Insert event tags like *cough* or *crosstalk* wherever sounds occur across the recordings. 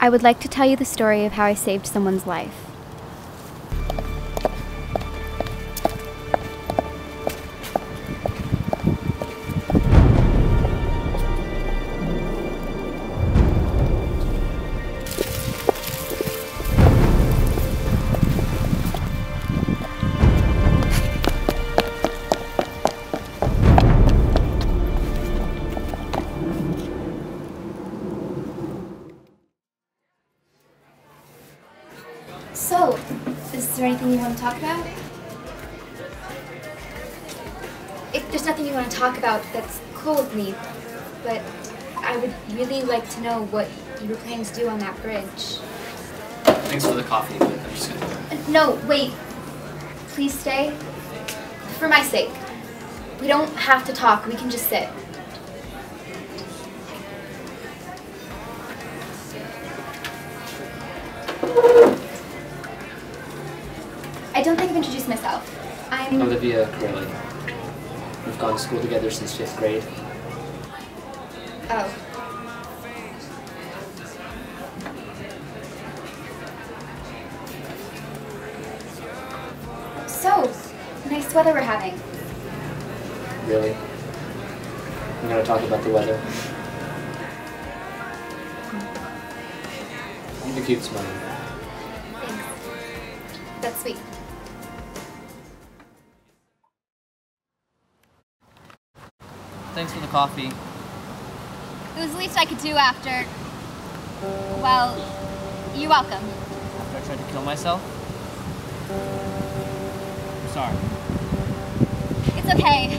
I would like to tell you the story of how I saved someone's life. So, is there anything you want to talk about? If there's nothing you want to talk about, that's cool with me. But I would really like to know what you were planning to do on that bridge. Thanks for the coffee, but I'm just gonna. Uh, No, wait. Please stay. For my sake. We don't have to talk, we can just sit. I don't think I've introduced myself. I'm. Olivia Corelli. We've gone to school together since fifth grade. Oh. So, nice weather we're having. Really? I'm gonna talk about the weather. You have a cute smile. Thanks. That's sweet. Thanks for the coffee. It was the least I could do after. Well, you're welcome. After I tried to kill myself? I'm sorry. It's okay.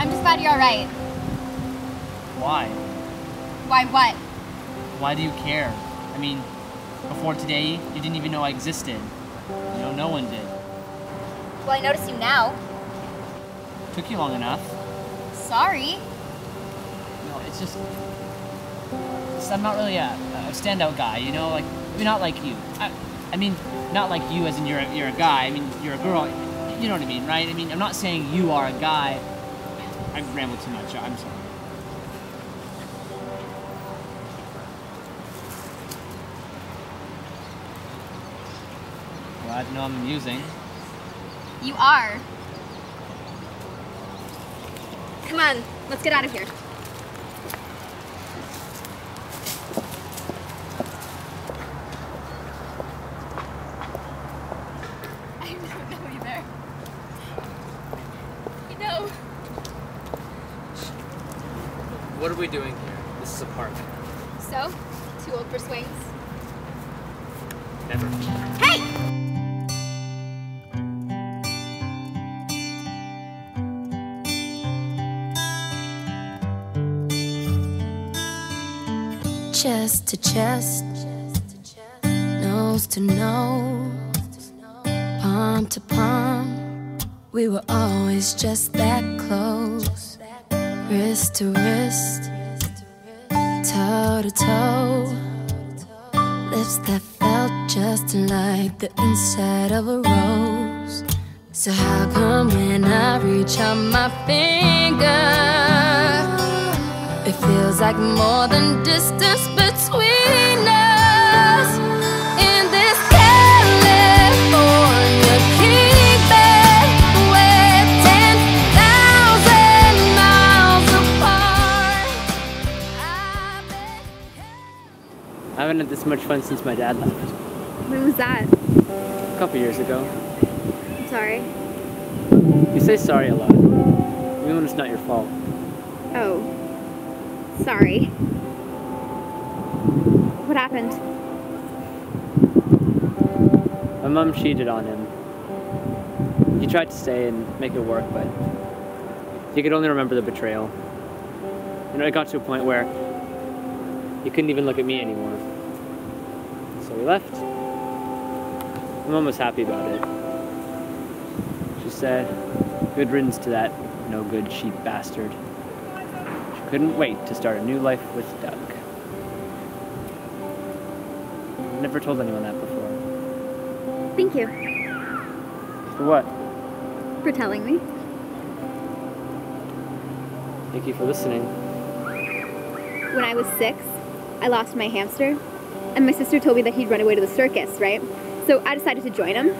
I'm just glad you're alright. Why? Why, what? Why do you care? I mean, before today, you didn't even know I existed. You know, no one did. Well, I notice you now. Took you long enough. Sorry. No, it's just. it's- I'm not really a, a standout guy, you know? Like, mean, not like you. I, I mean, not like you as in you're a, you're a guy. I mean, you're a girl. You know what I mean, right? I mean, I'm not saying you are a guy. I've rambled too much. I'm sorry. Glad to know I'm amusing. You are. Come on, let's get out of here. *laughs* I don't know either. You know, What are we doing here? This is a park. so, too old for swings. Never. Hey! To chest, nose to nose, palm to palm. We were always just that close, wrist to wrist, toe to toe. Lips that felt just like the inside of a rose. So how come when I reach out my finger? It feels like more than distance I haven't had this much fun since my dad left. When was that? A couple years ago. I'm sorry. You say sorry a lot. Even when it's not your fault. Oh. Sorry. What happened? My mom cheated on him. He tried to stay and make it work, but he could only remember the betrayal. You know, it got to a point where he couldn't even look at me anymore. So we left. My mom was happy about it. She said, good riddance to that no good cheap bastard. She couldn't wait to start a new life with Doug. Never told anyone that before. Thank you For what? for telling me. Thank you for listening. When I was six, I lost my hamster, and my sister told me that he'd run away to the circus, right? So I decided to join him.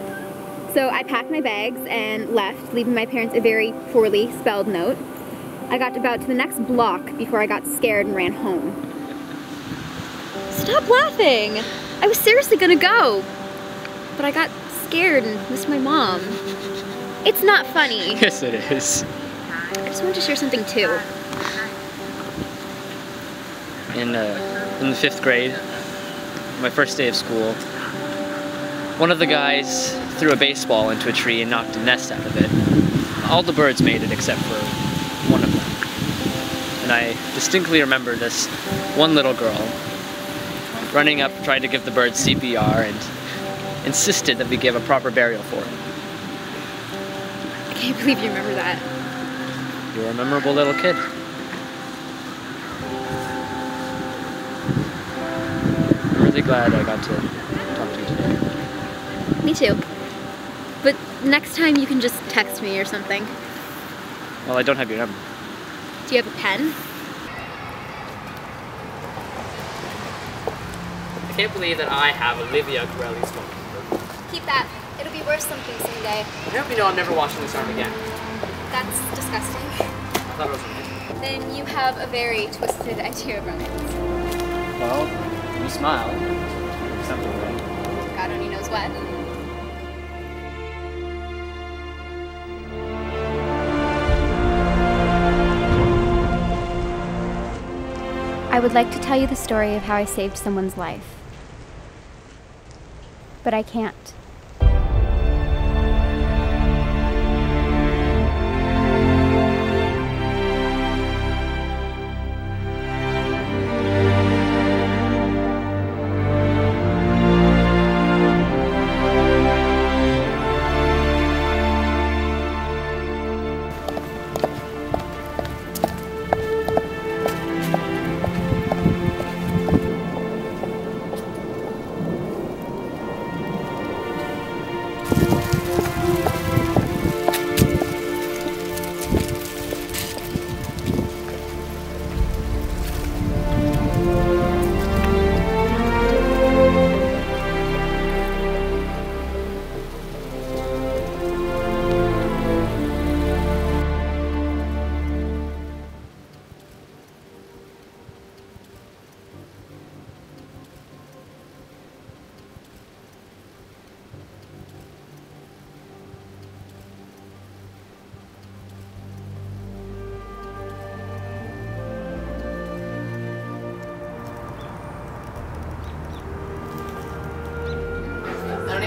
So I packed my bags and left, leaving my parents a very poorly spelled note. I got about to the next block before I got scared and ran home. Stop laughing! I was seriously gonna go, but I got scared and missed my mom. It's not funny. *laughs* Yes, it is. I just wanted to share something too. In uh, in the fifth grade, my first day of school, one of the guys threw a baseball into a tree and knocked a nest out of it. All the birds made it except for one of them. And I distinctly remember this one little girl running up, trying to give the birds CPR, and insisted that we give a proper burial for it. I can't believe you remember that. You're a memorable little kid. Glad I got to talk to you today. Me too. But next time you can just text me or something. Well, I don't have your number. Do you have a pen? I can't believe that I have Olivia Corelli's phone number. Keep that. It'll be worth something someday. I hope you know I'm never washing this arm again. That's disgusting. I thought it was romantic. Then you have a very twisted idea of romance. Well, you smile. Something right. God only knows what. I would like to tell you the story of how I saved someone's life. But I can't.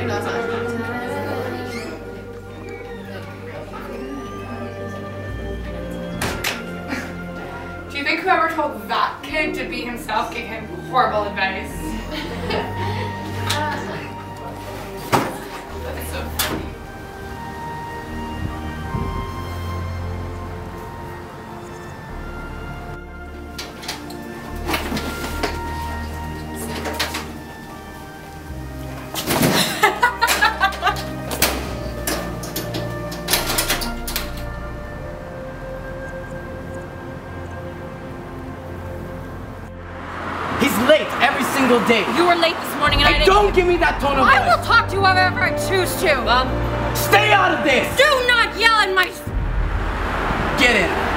Do you think whoever told that kid to be himself gave him horrible advice? Day. You were late this morning and I, didn't. don't give me that tone of voice. I will talk to you however I choose to. Mom, stay out of this. Do not yell at my. Get in.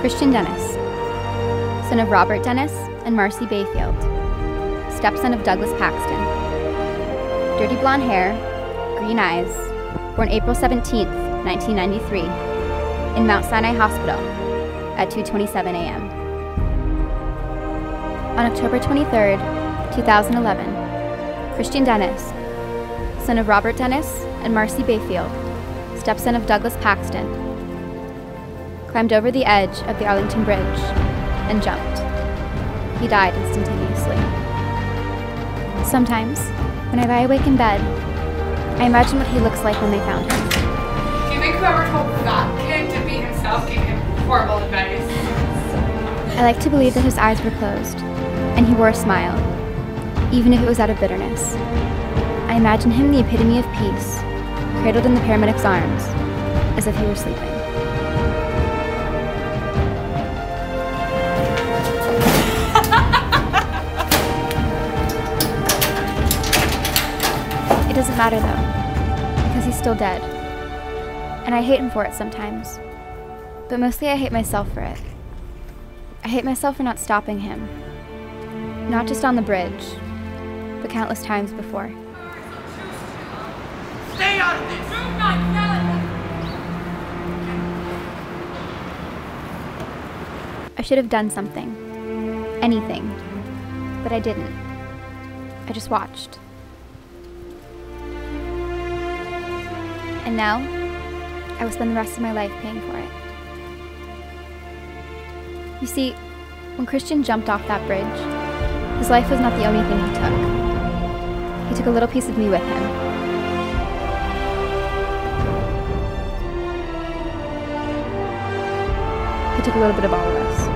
Christian Dennis, son of Robert Dennis and Marcy Bayfield, stepson of Douglas Paxton. Dirty blonde hair, green eyes, born April 17th, 1993, in Mount Sinai Hospital at 2:27 a.m. On October 23rd, 2011, Christian Dennis, son of Robert Dennis and Marcy Bayfield, stepson of Douglas Paxton, climbed over the edge of the Arlington Bridge and jumped. He died instantaneously. Sometimes, when I lie awake in bed, I imagine what he looks like when they found him. Do you think whoever told that kid to be himself gave him horrible advice? I like to believe that his eyes were closed, and he wore a smile, even if it was out of bitterness. I imagine him the epitome of peace, cradled in the paramedic's arms, as if he were sleeping. It doesn't matter though, because he's still dead. And I hate him for it sometimes. But mostly I hate myself for it. I hate myself for not stopping him. Not just on the bridge, but countless times before. Stay out of this! Do not yell. I should have done something. Anything. But I didn't. I just watched. And now, I will spend the rest of my life paying for it. You see, when Christian jumped off that bridge, his life was not the only thing he took. He took a little piece of me with him. He took a little bit of all of us.